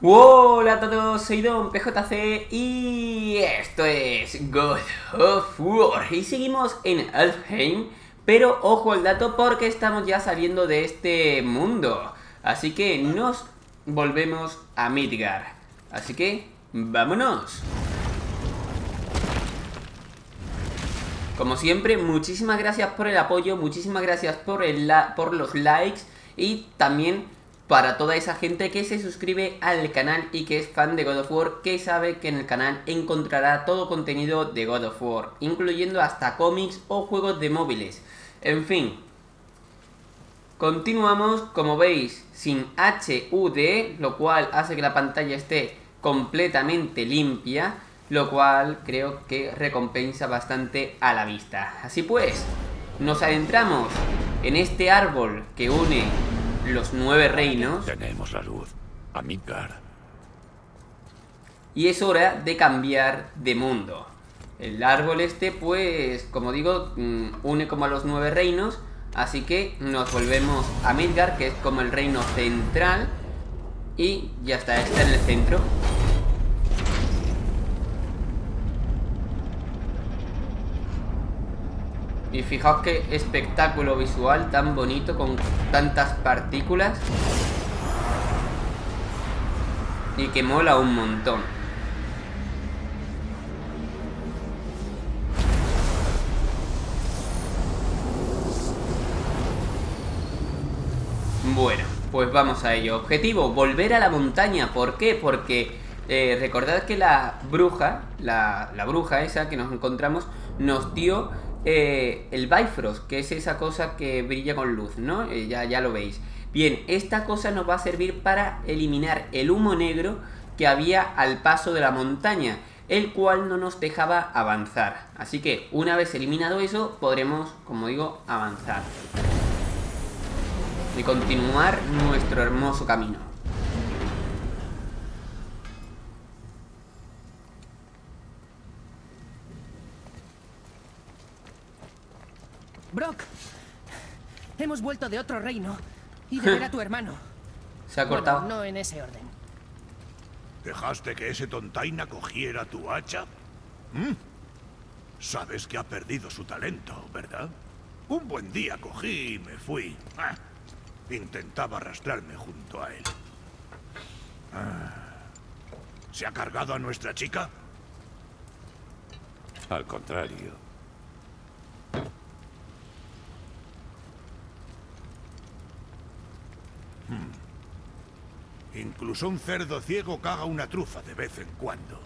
Hola a todos, soy Don PJC y esto es God of War. Y seguimos en Alfheim, pero ojo al dato porque estamos ya saliendo de este mundo, así que nos volvemos a Midgar, así que vámonos. Como siempre, muchísimas gracias por el apoyo, muchísimas gracias por, el por los likes y también para toda esa gente que se suscribe al canal y que es fan de God of War, que sabe que en el canal encontrará todo contenido de God of War, incluyendo hasta cómics o juegos de móviles. En fin, continuamos, como veis, sin HUD, lo cual hace que la pantalla esté completamente limpia, lo cual creo que recompensa bastante a la vista. Así pues, nos adentramos en este árbol que une los nueve reinos. Tenemos la luz. A Midgar. Y es hora de cambiar de mundo. El árbol este, pues, como digo, mm, une como a los nueve reinos. Así que nos volvemos a Midgar, que es como el reino central. Y ya está, está en el centro. Y fijaos qué espectáculo visual tan bonito con tantas partículas. Y que mola un montón. Bueno, pues vamos a ello. Objetivo, volver a la montaña. ¿Por qué? Porque eh, recordad que la bruja, la, la bruja esa que nos encontramos, nos dio eh, el Bifrost, que es esa cosa que brilla con luz, ¿no? Eh, ya, ya lo veis. Bien, esta cosa nos va a servir para eliminar el humo negro que había al paso de la montaña, el cual no nos dejaba avanzar. Así que una vez eliminado eso, podremos, como digo, avanzar. Y continuar nuestro hermoso camino. Brock, hemos vuelto de otro reino y de ver a tu hermano. Se ha cortado. no en ese orden. ¿Dejaste que ese tontaina cogiera tu hacha? ¿Mm? Sabes que ha perdido su talento, ¿verdad? Un buen día cogí y me fui. Ah, intentaba arrastrarme junto a él. Ah. ¿Se ha cargado a nuestra chica? Al contrario. Incluso un cerdo ciego caga una trufa de vez en cuando.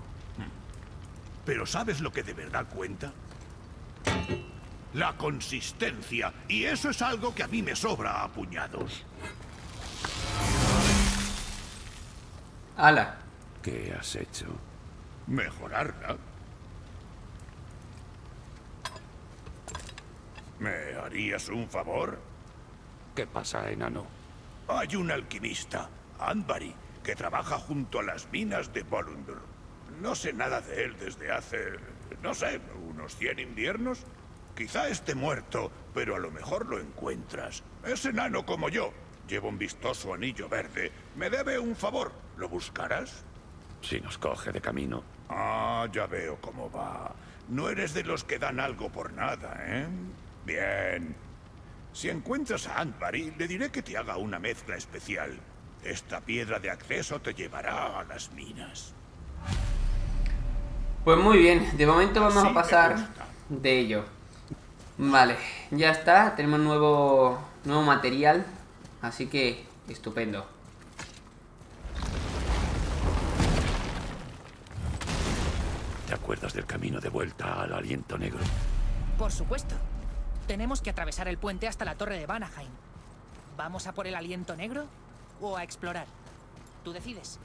Pero ¿sabes lo que de verdad cuenta? La consistencia. Y eso es algo que a mí me sobra a puñados. ¡Hala! ¿Qué has hecho? Mejorarla. ¿Me harías un favor? ¿Qué pasa, enano? Hay un alquimista, Andvari, que trabaja junto a las minas de Bolundur. No sé nada de él desde hace, no sé, unos 100 inviernos. Quizá esté muerto, pero a lo mejor lo encuentras. Es enano como yo. Llevo un vistoso anillo verde. Me debe un favor. ¿Lo buscarás? Si nos coge de camino. Ah, ya veo cómo va. No eres de los que dan algo por nada, ¿eh? Bien. Si encuentras a Antbari, le diré que te haga una mezcla especial. Esta piedra de acceso te llevará a las minas. Pues muy bien, de momento vamos a pasar de ello. Vale, ya está, tenemos nuevo, nuevo material, así que estupendo. ¿Te acuerdas del camino de vuelta al aliento negro? Por supuesto. Tenemos que atravesar el puente hasta la torre de Vanaheim. ¿Vamos a por el aliento negro o a explorar? Tú decides.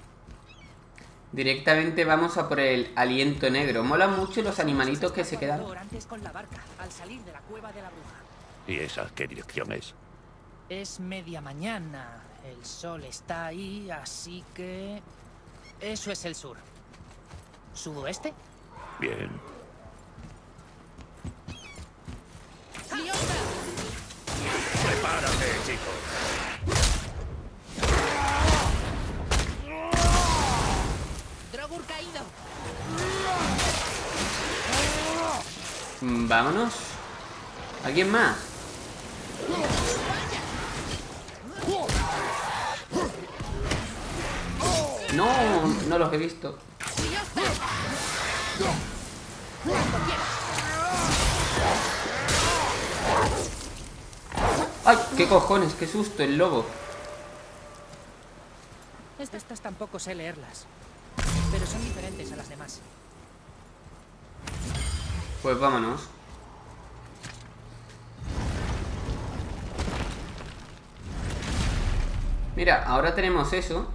Directamente vamos a por el aliento negro. Mola mucho los animalitos que se quedan. con la barca, al salir de la cueva de la bruja. ¿Y esa qué dirección es? Es media mañana. El sol está ahí, así que... Eso es el sur. ¿Sudoeste? Bien. Prepárate, chicos. Yogur caído. Mm, Vámonos. ¿Alguien más? No, no los he visto. ¡Ay! ¡Qué cojones! ¡Qué susto! El lobo. Estas tampoco sé leerlas. Pero son diferentes a las demás. Pues vámonos. Mira, ahora tenemos eso.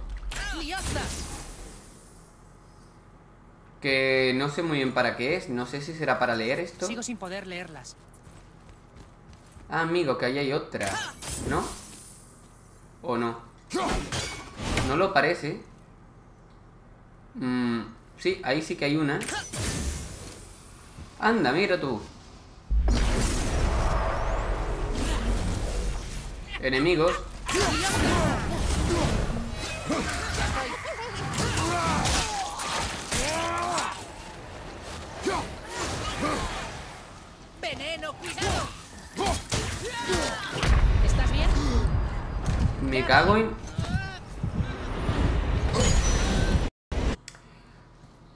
Que no sé muy bien para qué es. No sé si será para leer esto. Sigo sin poder leerlas. Ah, amigo, que ahí hay otra. ¿No? ¿O no? No lo parece. Mm, sí, ahí sí que hay una. Anda, mira tú. Enemigos. ¡Veneno, cuidado! ¿Estás bien? Me cago en...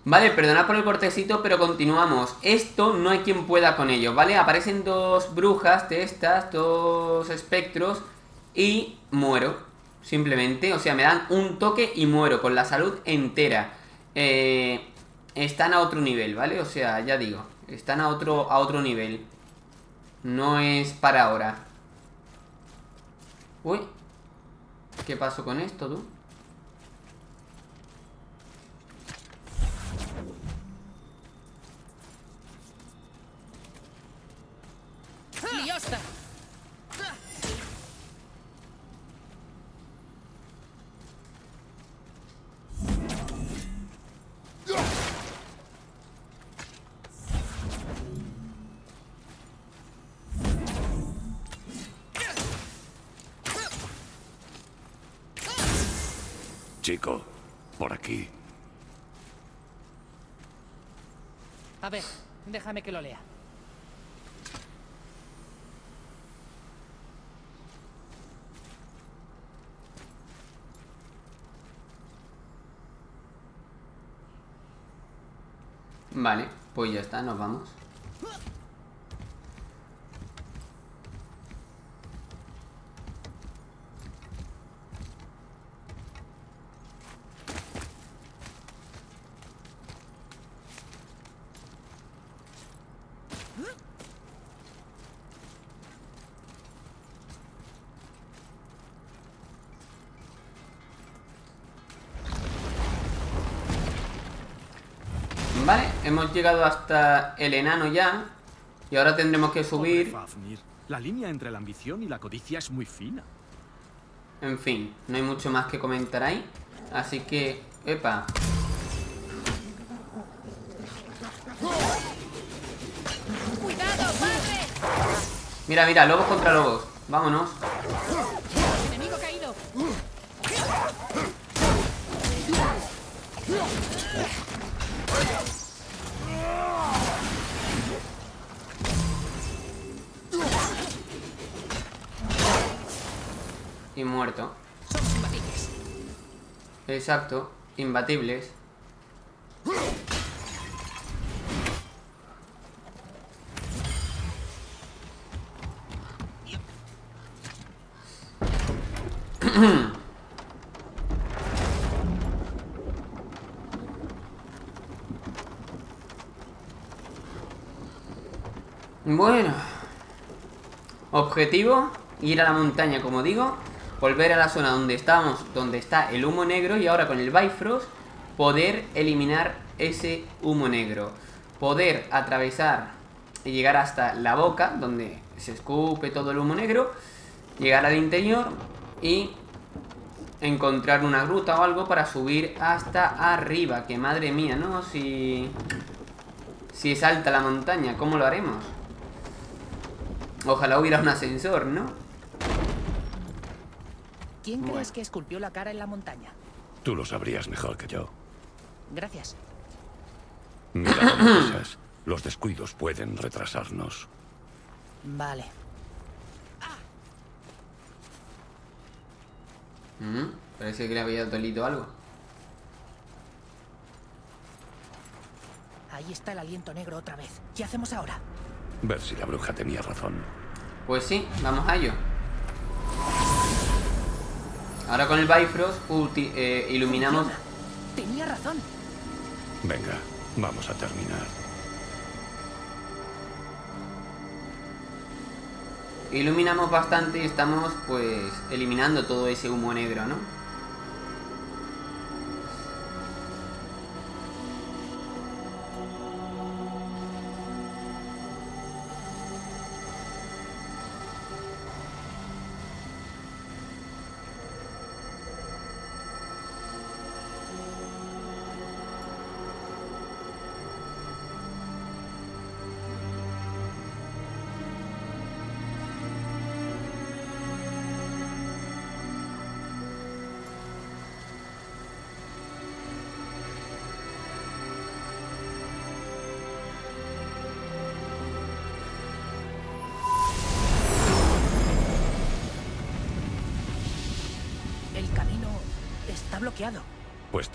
Vale, perdonad por el cortecito, pero continuamos. Esto no hay quien pueda con ello, ¿vale? Aparecen dos brujas de estas, dos espectros, y muero. Simplemente, o sea, me dan un toque y muero, con la salud entera. Eh, están a otro nivel, ¿vale? O sea, ya digo, están a otro, a otro nivel. No es para ahora. Uy, ¿Qué pasó con esto, tú? Déjame que lo lea. Vale, pues ya está, nos vamos. Vale, hemos llegado hasta el enano ya. Y ahora tendremos que subir. La línea entre la ambición y la codicia es muy fina. En fin, no hay mucho más que comentar ahí. Así que, epa. ¡Cuidado, padre! Mira, mira, lobos contra lobos. Vámonos. Muerto. Somos imbatibles. Exacto. Imbatibles. Bueno. Objetivo, ir a la montaña, como digo, volver a la zona donde estamos, donde está el humo negro y ahora con el Bifrost poder eliminar ese humo negro. Poder atravesar y llegar hasta la boca, donde se escupe todo el humo negro, llegar al interior y encontrar una gruta o algo para subir hasta arriba. Que madre mía, ¿no? Si... Si es alta la montaña, ¿cómo lo haremos? Ojalá hubiera un ascensor, ¿no? ¿Quién Bueno. crees que esculpió la cara en la montaña? Tú lo sabrías mejor que yo. Gracias. Mira pisas. Los descuidos pueden retrasarnos. Vale. Mm, Parece que le había dolido algo. Ahí está el aliento negro otra vez. ¿Qué hacemos ahora? Ver si la bruja tenía razón. Pues sí, vamos a ello. Ahora con el Bifrost eh, iluminamos... Funciona. Tenía razón. Venga, vamos a terminar. Iluminamos bastante y estamos pues eliminando todo ese humo negro, ¿no?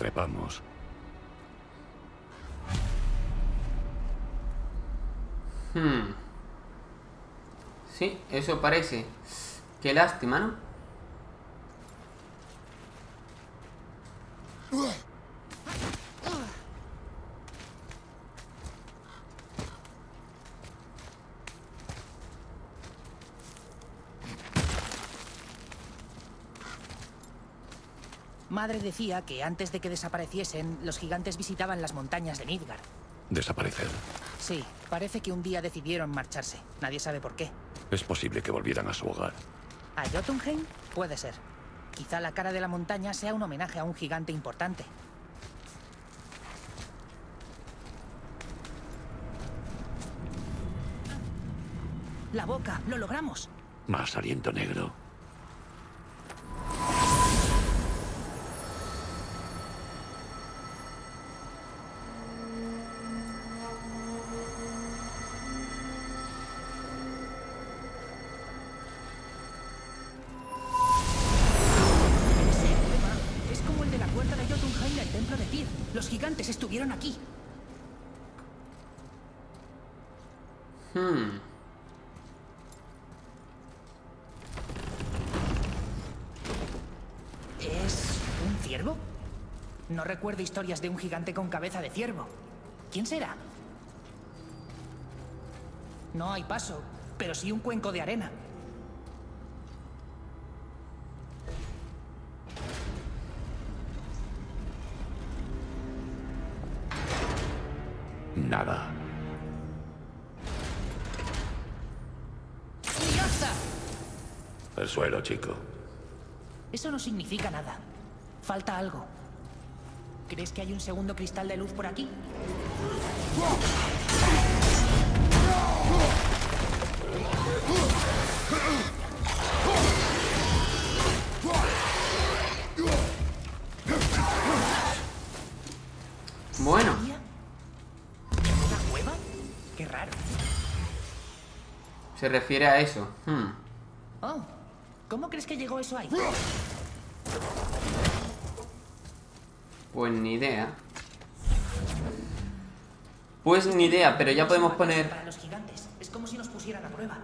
Trepamos. Hmm. Sí, eso parece. Qué lástima, ¿no? Madre decía que antes de que desapareciesen, los gigantes visitaban las montañas de Midgard. Desaparecer. Sí, parece que un día decidieron marcharse. Nadie sabe por qué. Es posible que volvieran a su hogar. ¿A Jotunheim? Puede ser. Quizá la cara de la montaña sea un homenaje a un gigante importante. La boca, lo logramos. Más aliento negro. Ciervo? No recuerdo historias de un gigante con cabeza de ciervo. ¿Quién será? No hay paso, pero sí un cuenco de arena. Nada. ¡Liosa! El suelo, chico. Eso no significa nada. Falta algo. ¿Crees que hay un segundo cristal de luz por aquí? Bueno. ¿Una cueva? Qué raro. se refiere a eso. Hmm. Oh, ¿cómo crees que llegó eso ahí? Pues ni idea. Pues ni idea, pero ya podemos poner... Para los gigantes, es como si nos pusieran a prueba.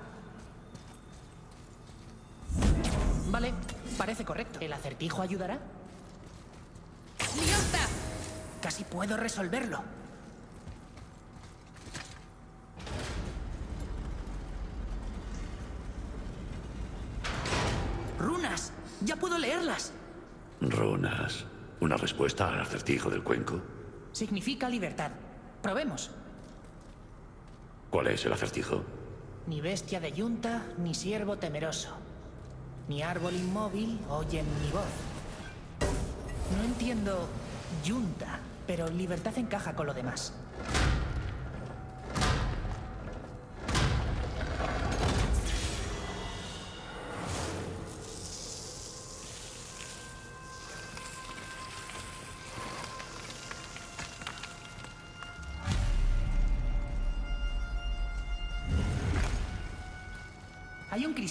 Vale, parece correcto. ¿El acertijo ayudará? ¡Liosta! Casi puedo resolverlo. ¡Runas! ¡Ya puedo leerlas! Runas. ¿Una respuesta al acertijo del cuenco? Significa libertad. Probemos. ¿Cuál es el acertijo? Ni bestia de yunta, ni siervo temeroso. Ni árbol inmóvil oyen mi voz. No entiendo yunta, pero libertad encaja con lo demás.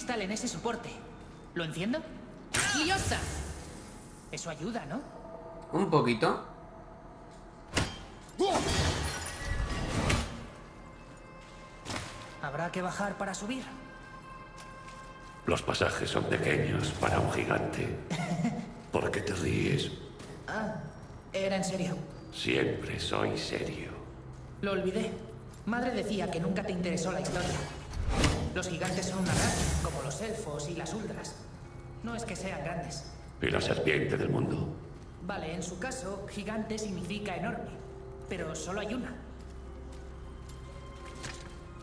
Cristal en ese soporte. ¿Lo enciendo? ¡Liosa! Eso ayuda, ¿no? Un poquito. ¿Habrá que bajar para subir? Los pasajes son pequeños para un gigante. ¿Por qué te ríes? Ah, era en serio. Siempre soy serio. Lo olvidé. Madre decía que nunca te interesó la historia. Los gigantes son una raza, como los elfos y las ultras. No es que sean grandes. ¿Y la serpiente del mundo? Vale, en su caso, gigante significa enorme. Pero solo hay una.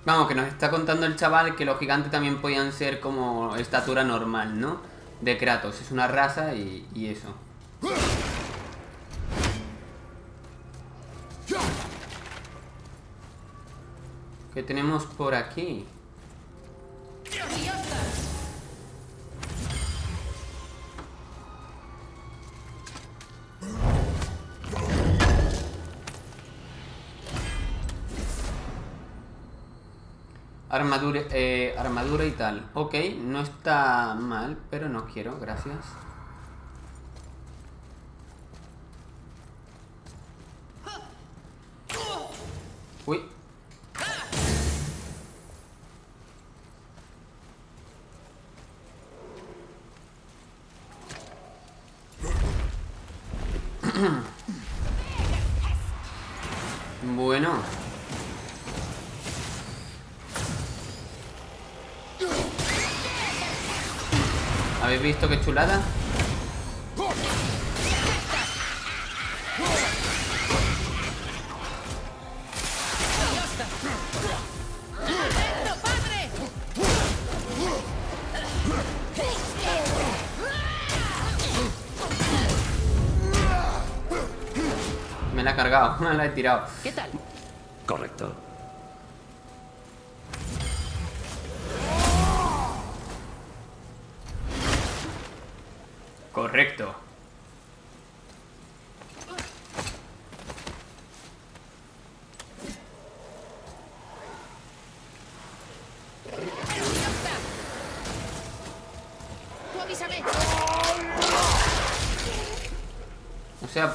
Vamos, que nos está contando el chaval que los gigantes también podían ser como estatura normal, ¿no? De Kratos. Es una raza y, y eso. ¿Qué tenemos por aquí? Armadura, eh, armadura y tal. Ok, no está mal, pero no quiero, gracias. Uy. Bueno. ¿Habéis visto qué chulada? Me la he cargado, me la he tirado. ¿Qué tal?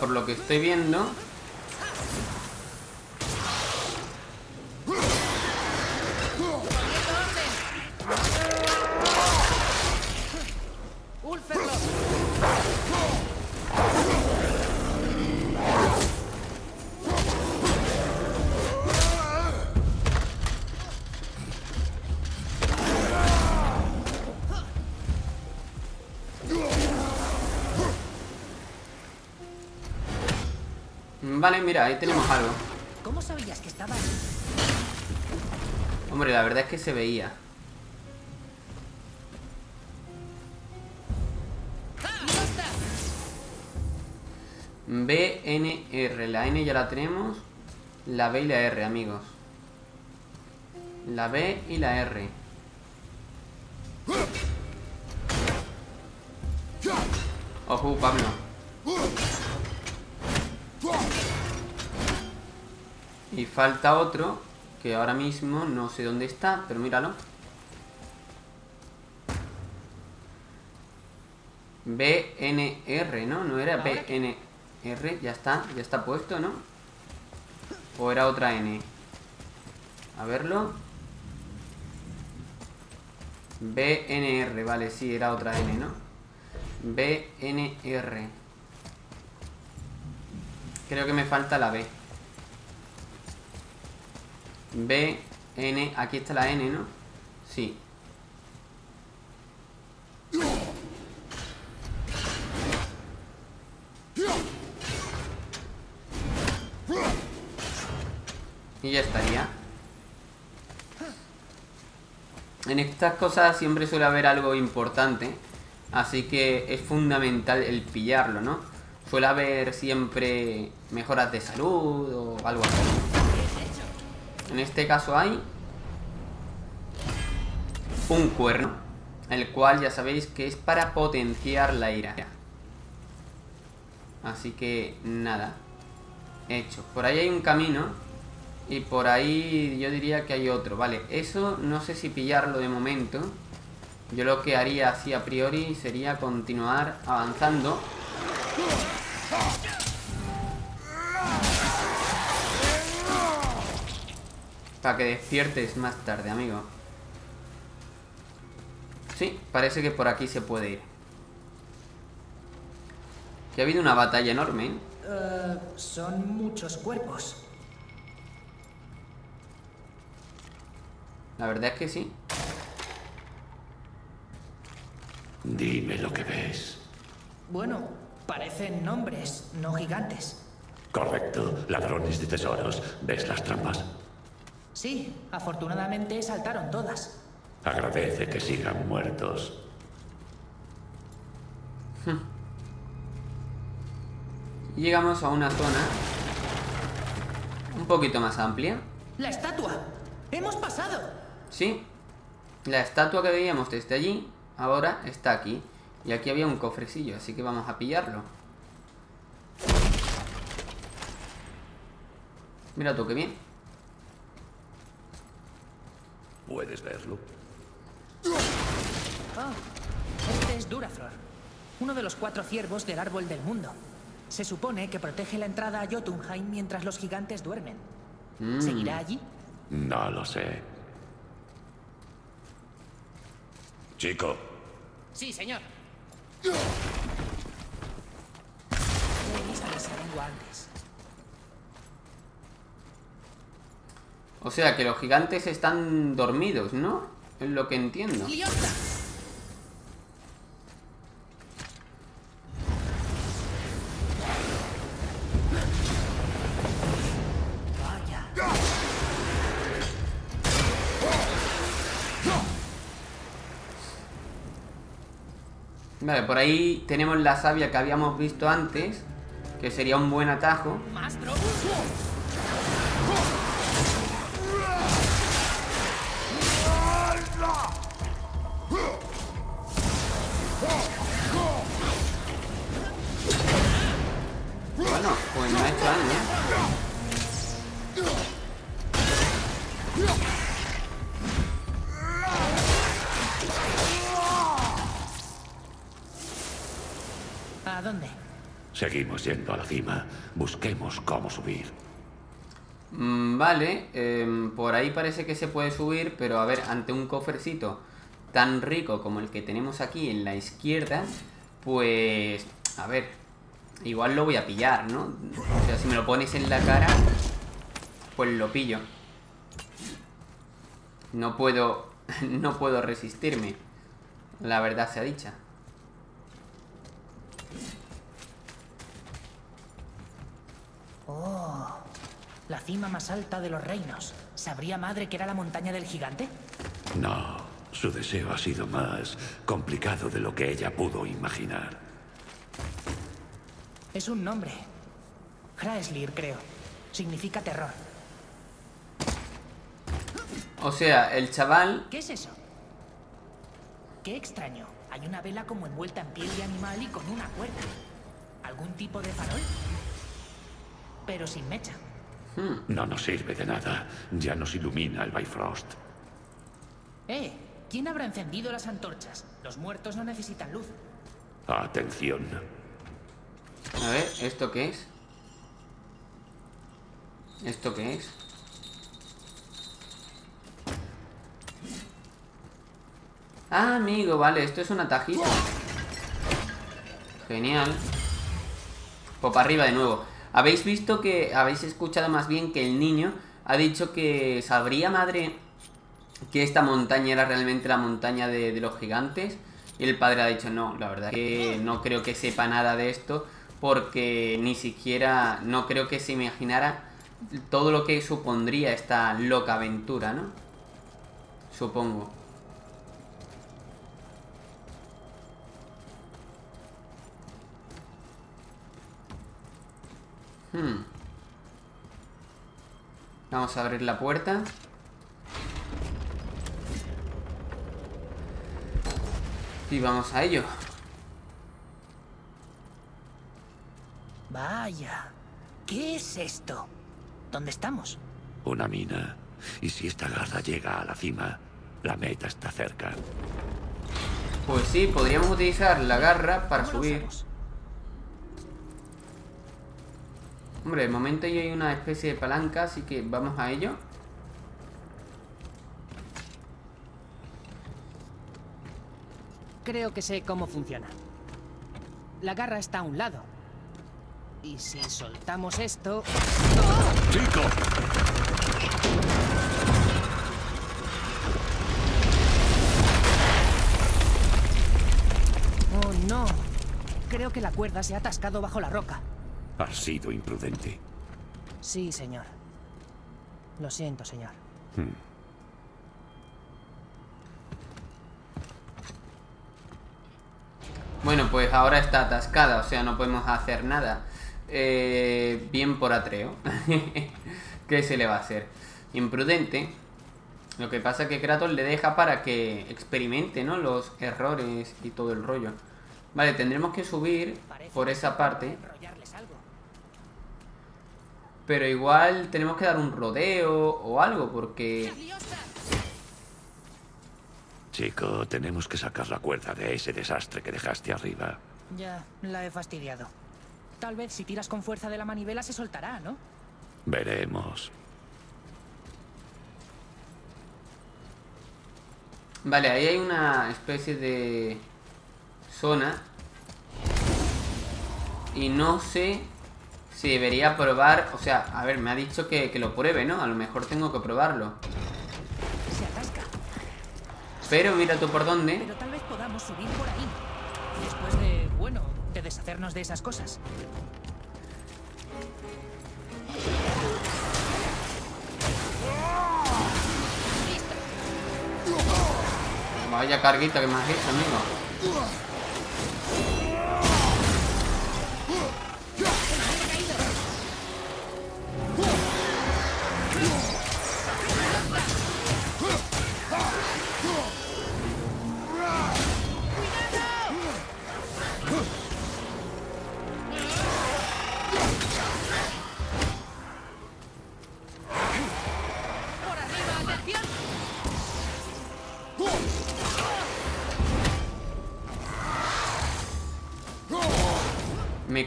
Por lo que estoy viendo... Vale, mira, ahí tenemos algo. ¿Cómo sabías que estaba ahí? Hombre, la verdad es que se veía. ¡Liosta! B, N, R. La N ya la tenemos. La B y la R, amigos. La B y la R. Ojo, Pablo. Y falta otro que ahora mismo no sé dónde está, pero míralo. BNR, ¿no? No era BNR, ya está, ya está puesto, ¿no? O era otra N. A verlo. BNR, vale, sí, era otra N, ¿no? BNR. Creo que me falta la B. B, N, aquí está la N, ¿no? Sí. Y ya estaría. En estas cosas siempre suele haber algo importante. Así que es fundamental el pillarlo, ¿no? Suele haber siempre mejoras de salud o algo así. En este caso hay un cuerno, el cual ya sabéis que es para potenciar la ira. Así que nada, hecho. Por ahí hay un camino y por ahí yo diría que hay otro. Vale, eso no sé si pillarlo de momento. Yo lo que haría así a priori sería continuar avanzando. Para que despiertes más tarde, amigo. Sí, parece que por aquí se puede ir. Que ha habido una batalla enorme, ¿eh? Eh, son muchos cuerpos. La verdad es que sí. Dime lo que ves. Bueno, parecen nombres, no gigantes. Correcto, ladrones de tesoros. ¿Ves las trampas? Sí, afortunadamente saltaron todas. Agradece que sigan muertos. Y llegamos a una zona un poquito más amplia. ¡La estatua! ¡Hemos pasado! Sí, la estatua que veíamos desde allí ahora está aquí. Y aquí había un cofrecillo, así que vamos a pillarlo. Mira tú, qué bien. ¿Puedes verlo? Oh, este es Duraflor, uno de los cuatro ciervos del árbol del mundo. Se supone que protege la entrada a Jotunheim mientras los gigantes duermen. Mm. ¿Seguirá allí? No lo sé. Chico, Sí, señor. He visto esa lengua antes. O sea que los gigantes están dormidos, ¿no? Es lo que entiendo. Vale, por ahí tenemos la savia que habíamos visto antes, que sería un buen atajo. ¿Más seguimos yendo a la cima. Busquemos cómo subir. Mm, vale, em, por ahí parece que se puede subir, pero a ver, ante un cofrecito tan rico como el que tenemos aquí en la izquierda, pues, a ver, igual lo voy a pillar, ¿no? O sea, si me lo pones en la cara, pues lo pillo. No puedo, no puedo resistirme, la verdad sea dicha. Oh, la cima más alta de los reinos. ¿Sabría madre que era la montaña del gigante? No, su deseo ha sido más complicado de lo que ella pudo imaginar. Es un nombre. Hraeslir, creo. Significa terror. O sea, el chaval ¿Qué es eso? Qué extraño. Hay una vela como envuelta en piel de animal y con una cuerda. ¿Algún tipo de farol? Pero sin mecha. No nos sirve de nada. Ya nos ilumina el Bifrost. Eh, ¿quién habrá encendido las antorchas? Los muertos no necesitan luz. Atención. A ver, ¿esto qué es? ¿Esto qué es? Ah, amigo, vale, esto es un atajito. Genial. Pues para arriba de nuevo. Habéis visto que, habéis escuchado más bien que el niño ha dicho que sabría madre que esta montaña era realmente la montaña de, los gigantes. Y el padre ha dicho, no, la verdad que no creo que sepa nada de esto porque ni siquiera, no creo que se imaginara todo lo que supondría esta loca aventura, ¿no? Supongo. Hmm. Vamos a abrir la puerta. Y vamos a ello. Vaya. ¿Qué es esto? ¿Dónde estamos? Una mina. Y si esta garra llega a la cima, la meta está cerca. Pues sí, podríamos utilizar la garra para ¿Cómo lo subir. Hombre, de momento ya hay una especie de palanca, así que vamos a ello. Creo que sé cómo funciona. La garra está a un lado. Y si soltamos esto... ¡Chico! ¡Oh, no! Creo que la cuerda se ha atascado bajo la roca. Has sido imprudente. Sí, señor. Lo siento, señor. Bueno, pues ahora está atascada, o sea, no podemos hacer nada. Eh, bien por Atreo. ¿Qué se le va a hacer? Imprudente. Lo que pasa es que Kratos le deja para que experimente, ¿no? Los errores y todo el rollo. Vale, tendremos que subir por esa parte. Pero igual tenemos que dar un rodeo o algo, porque... Chico, tenemos que sacar la cuerda de ese desastre que dejaste arriba. Ya, la he fastidiado. Tal vez si tiras con fuerza de la manivela se soltará, ¿no? Veremos. Vale, ahí hay una especie de zona. Y no sé si debería probar... O sea, a ver, me ha dicho que, que lo pruebe, ¿no? A lo mejor tengo que probarlo. Se atasca. Pero mira tú por dónde. Pero tal vez podamos subir por ahí. Después de, bueno, de deshacernos de esas cosas. Vaya carguita que me has hecho, amigo.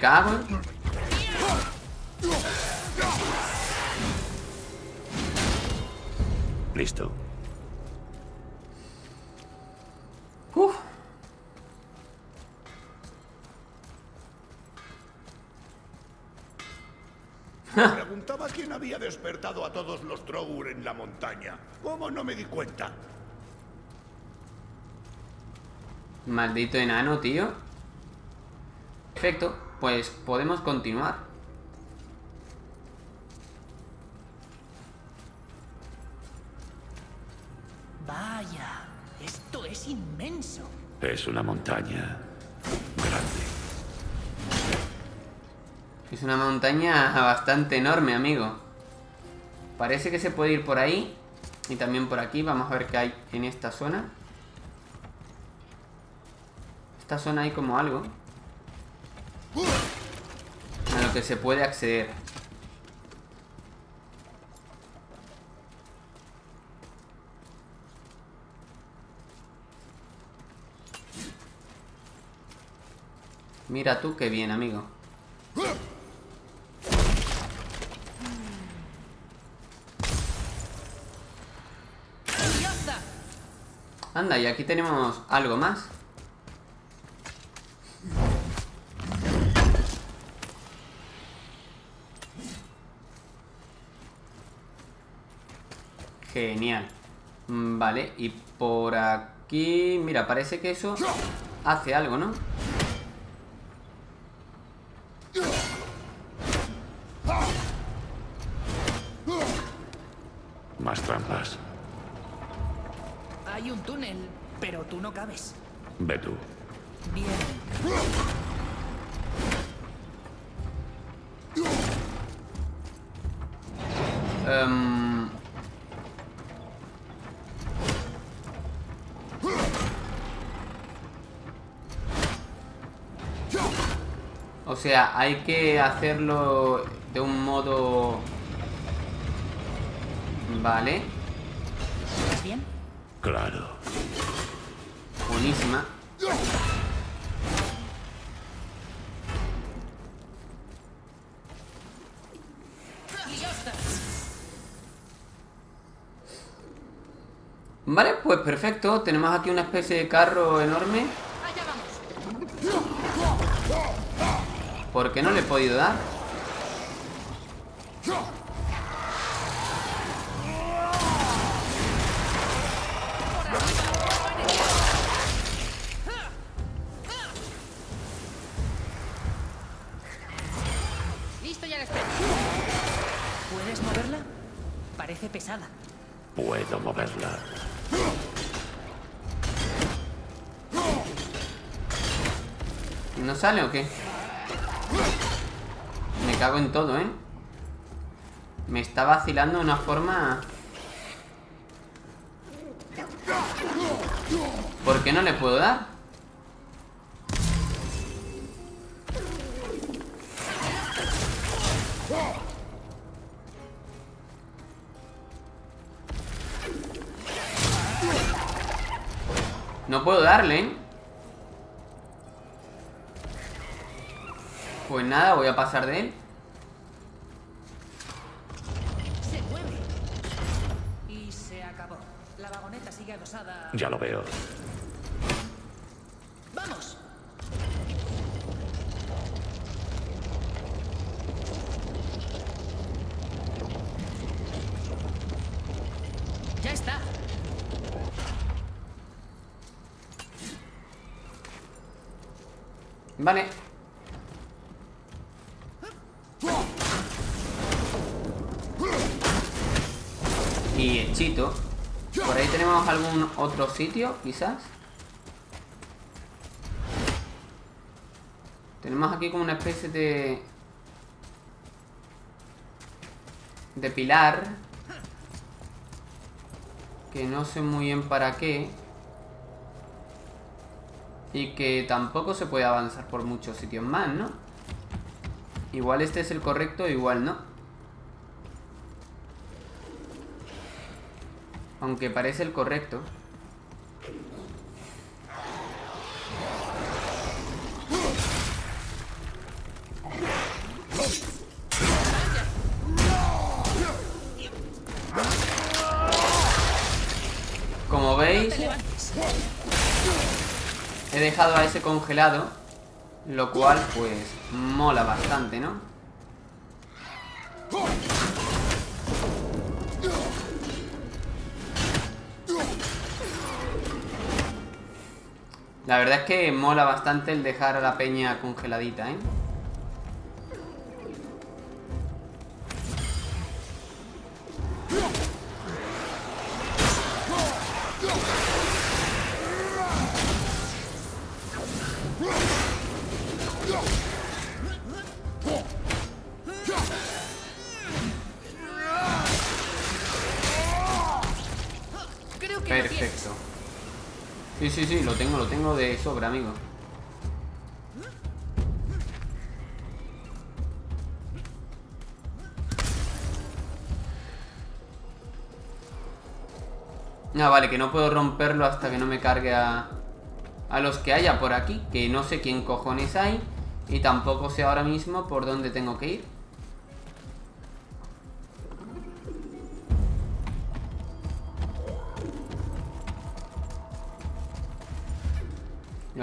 Cago en... Listo. Uf. Preguntaba quién había despertado a todos los Trogur en la montaña. ¿Cómo no me di cuenta? Maldito enano, tío. Perfecto, pues podemos continuar. Vaya, esto es inmenso. Es una montaña grande. Es una montaña bastante enorme, amigo. Parece que se puede ir por ahí. Y también por aquí. Vamos a ver qué hay en esta zona. Esta zona hay como algo. A lo que se puede acceder. Mira tú qué bien, amigo. Anda, y aquí tenemos algo más. Genial. Mm, Vale, y por aquí... Mira, parece que eso hace algo, ¿no? Más trampas. Hay un túnel, pero tú no cabes. Ve tú. Bien. Em, O sea, hay que hacerlo de un modo... Vale. ¿Estás bien? Claro. Buenísima. Vale, pues perfecto. Tenemos aquí una especie de carro enorme. Allá vamos. ¿Por qué no le he podido dar? Listo ya la espera. ¿Puedes moverla? Parece pesada. Puedo moverla. ¿No sale o qué? Me cago en todo, ¿eh? Me está vacilando de una forma... ¿Por qué no le puedo dar? No puedo darle, ¿eh? Pues nada, voy a pasar de él. Se mueve. Y se acabó. La vagoneta sigue adosada. Ya lo veo. ¡Vamos! Ya está. Vale. Por ahí tenemos algún otro sitio, quizás. Tenemos aquí como una especie de... De pilar. Que no sé muy bien para qué. Y que tampoco se puede avanzar por muchos sitios más, ¿no? Igual este es el correcto, igual no. Aunque parece el correcto. Como veis, he dejado a ese congelado, lo cual pues mola bastante, ¿no? La verdad es que mola bastante el dejar a la peña congeladita, ¿eh? Creo que. Perfecto. Sí, sí, sí, lo tengo, lo tengo de sobra, amigo. Ah, vale, que no puedo romperlo hasta que no me cargue a, a los que haya por aquí. Que no sé quién cojones hay. Y tampoco sé ahora mismo por dónde tengo que ir.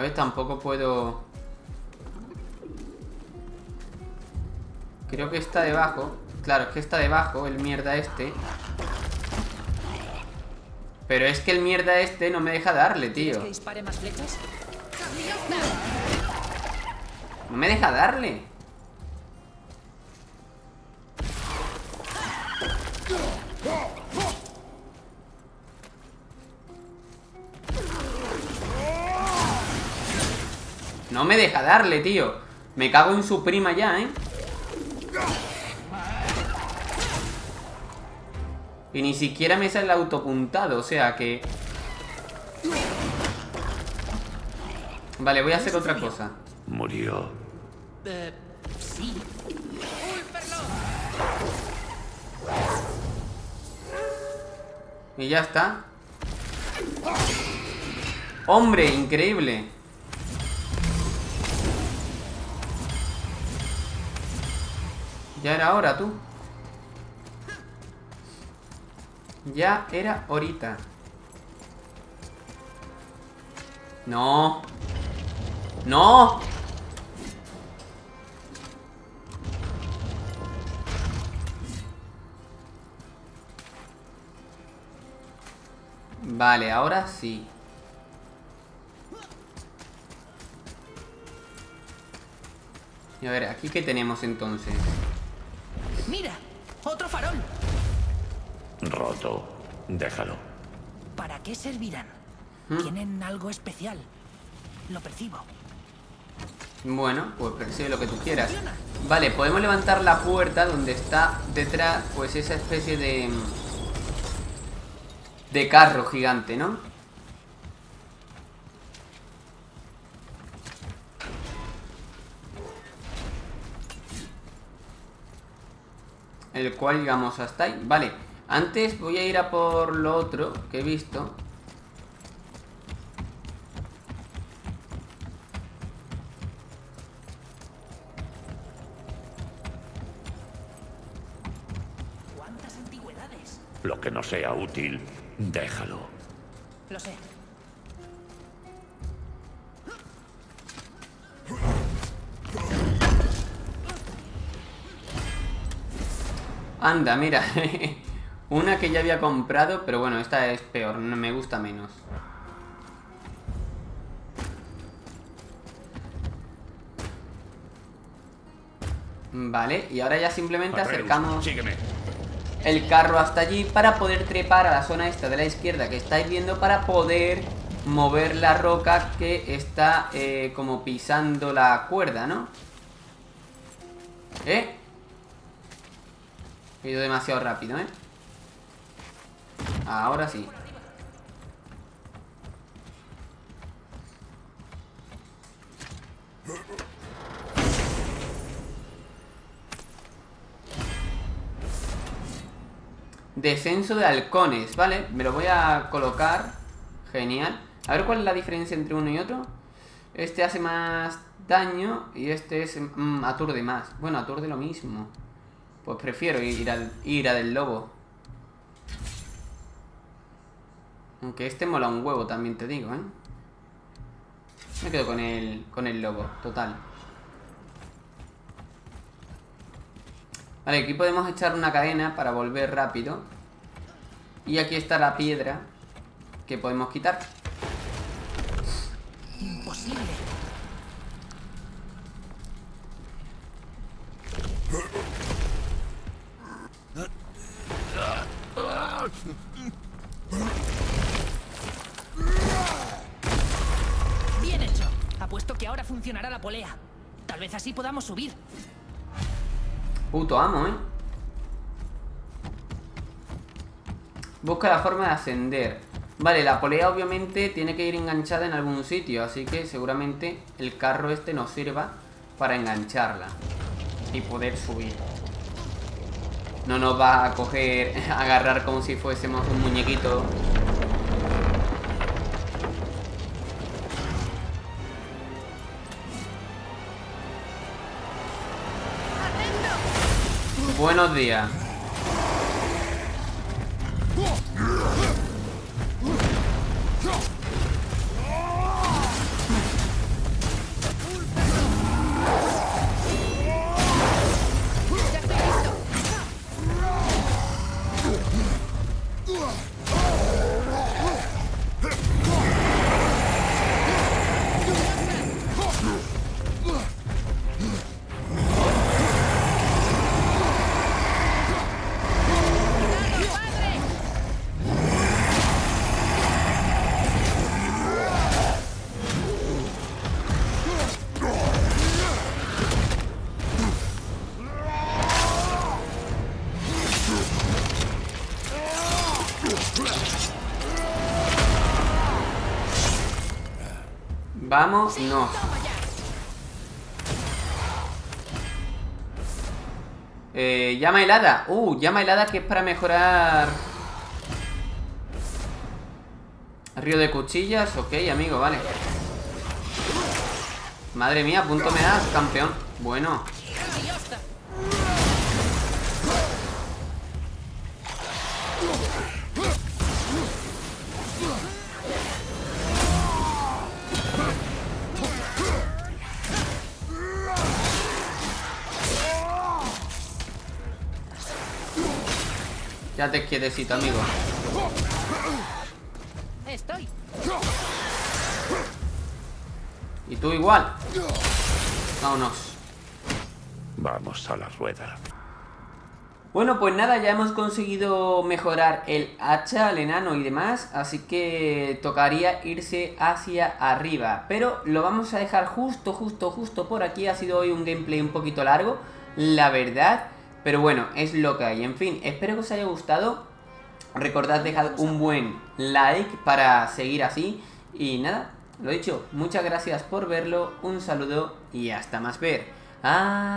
Ves? Tampoco puedo... Creo que está debajo. Claro, es que está debajo el mierda este. Pero es que el mierda este no me deja darle, ¿Quieres tío. No me deja darle. No me deja darle, tío. Me cago en su prima ya, ¿eh? Y ni siquiera me sale el autopuntado, o sea que... Vale, voy a hacer otra cosa. Murió. Eh, sí. Y ya está. Hombre, increíble. Ya era hora, tú. Ya era ahorita. No. No. Vale, ahora sí. Y a ver, aquí qué tenemos entonces. ¡Mira! ¡Otro farol! Roto. Déjalo. ¿Para qué servirán? Tienen algo especial. Lo percibo. Bueno, pues percibe lo que tú quieras. Vale, podemos levantar la puerta donde está detrás, pues esa especie de... De carro gigante, ¿no? El cual llegamos hasta ahí. Vale, antes voy a ir a por lo otro que he visto. ¿Cuántas antigüedades? Lo que no sea útil, déjalo. Lo sé. Anda, mira. Una que ya había comprado, pero bueno, esta es peor, no me gusta menos. Vale, y ahora ya simplemente acercamos el carro hasta allí para poder trepar a la zona esta de la izquierda que estáis viendo para poder mover la roca que está eh, como pisando la cuerda, ¿no? ¿Eh? He ido demasiado rápido, ¿eh? Ahora sí. Descenso de halcones, ¿vale? Me lo voy a colocar. Genial. A ver cuál es la diferencia entre uno y otro. Este hace más daño y este es mm, aturde más. Bueno, aturde lo mismo. Pues prefiero ir al del lobo. Aunque este mola un huevo, también te digo, ¿eh? Me quedo con el, con el lobo, total. Vale, aquí podemos echar una cadena para volver rápido. Y aquí está la piedra que podemos quitar. Así podamos subir. Puto amo, ¿eh? Busca la forma de ascender. Vale, la polea obviamente tiene que ir enganchada en algún sitio, así que seguramente el carro este nos sirva para engancharla y poder subir. No nos va a coger, a agarrar como si fuésemos un muñequito. Buenos días. Vamos, no. Eh, llama helada. Uh, llama helada que es para mejorar. Río de cuchillas, ok, amigo, vale. Madre mía, punto me das, campeón. Bueno, ya te quietecito, amigo. Estoy. Y tú igual. Vámonos. Vamos a la rueda. Bueno, pues nada, ya hemos conseguido mejorar el hacha al enano y demás, así que tocaría irse hacia arriba. Pero lo vamos a dejar justo, justo, justo por aquí. Ha sido hoy un gameplay un poquito largo, la verdad. Pero bueno, es lo que hay. En fin, espero que os haya gustado. Recordad dejar un buen like para seguir así. Y nada, lo dicho, muchas gracias por verlo, un saludo y hasta más ver. Adiós.